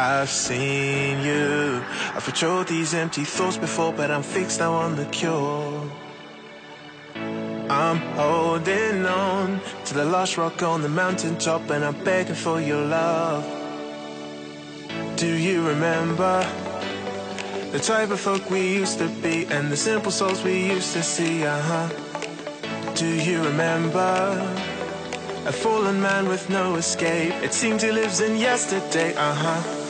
I've seen you. I've patrolled these empty thoughts before, but I'm fixed now on the cure. I'm holding on to the last rock on the mountaintop, and I'm begging for your love. Do you remember the type of folk we used to be, and the simple souls we used to see? Uh huh. Do you remember? A fallen man with no escape. It seems he lives in yesterday, uh huh.